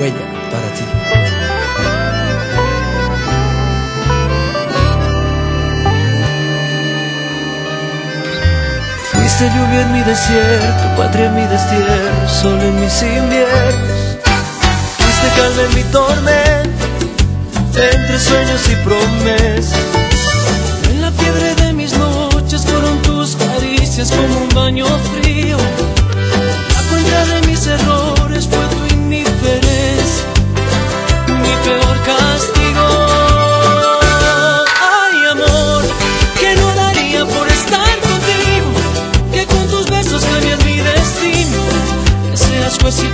huella para ti. Fuiste lluvia en mi desierto, patria en mi destierro, sol en mis inviernos. Fuiste calma en mi tormenta, entre sueños y promesas.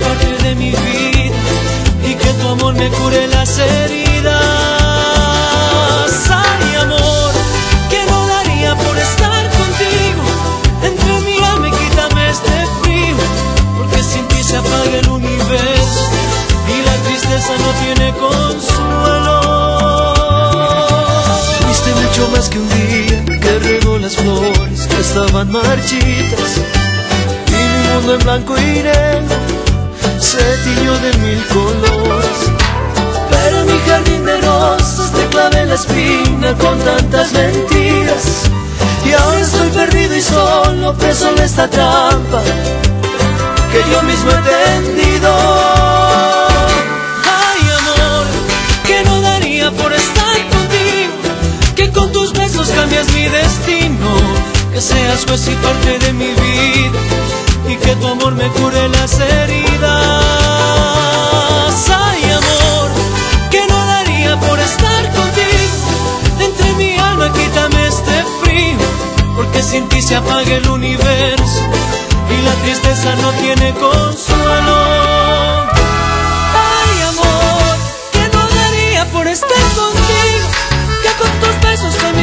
Parte de mi vida y que tu amor me cure las heridas. Ay, amor, que no daría por estar contigo, entre mi alma y quítame este frío, porque sin ti se apaga el universo y la tristeza no tiene consuelo. Fuiste mucho más que un día que regó las flores que estaban marchitas y mi mundo en blanco y negro se tiñó de mil colores. Pero mi jardín de rosas te clavé la espina con tantas mentiras y ahora estoy perdido y solo preso en esta trampa que yo mismo he tendido. Ay, amor, que no daría por estar contigo, que con tus besos cambias mi destino, que seas juez parte de mi vida y que tu amor me cure las heridas. sin ti se apague el universo y la tristeza no tiene consuelo. Ay, amor, que no daría por estar contigo, que con tus besos te